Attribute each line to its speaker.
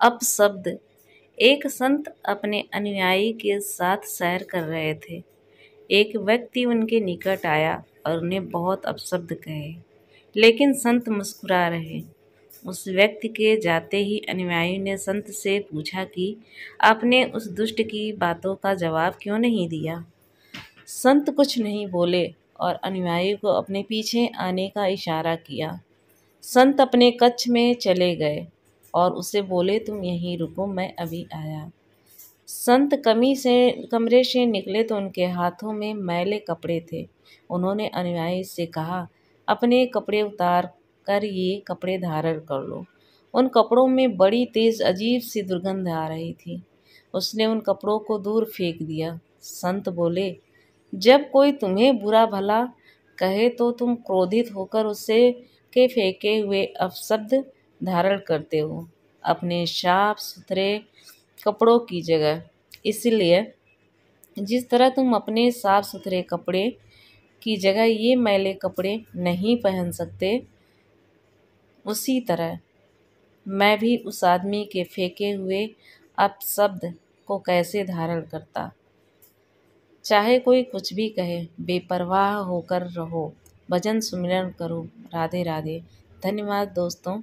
Speaker 1: अपशब्द। एक संत अपने अनुयायी के साथ सैर कर रहे थे। एक व्यक्ति उनके निकट आया और उन्हें बहुत अपशब्द कहे। लेकिन संत मुस्कुरा रहे। उस व्यक्ति के जाते ही अनुयायी ने संत से पूछा कि, आपने उस दुष्ट की बातों का जवाब क्यों नहीं दिया? संत कुछ नहीं बोले और अनुयायी को अपने पीछे आने का इशारा किया। संत अपने कच्छ में चले गए। और उसे बोले, तुम यहीं रुको, मैं अभी आया। संत कमी से, कमरे से निकले तो उनके हाथों में मैले कपड़े थे। उन्होंने अनुयायी से कहा, अपने कपड़े उतार कर ये कपड़े धारण कर लो। उन कपड़ों में बड़ी तेज, अजीब सी दुर्गंध आ रही थी। उसने उन कपड़ों को दूर फेंक दिया। संत बोले, जब कोई तुम्हें बुरा भला कहे तो तुम क्रोधित होकर उसे के फेंके हुए अपशब्द धारण करते हो। अपने साफ़ सुथरे कपड़ों की जगह। इसलिए जिस तरह तुम अपने साफ़ सुथरे कपड़े की जगह ये मैले कपड़े नहीं पहन सकते, उसी तरह मैं भी उस आदमी के फेंके हुए अपशब्द को कैसे धारण करता? चाहे कोई कुछ भी कहे, बेपरवाह होकर रहो। भजन सुमिरन करो। राधे राधे धन्यवाद दोस्तों।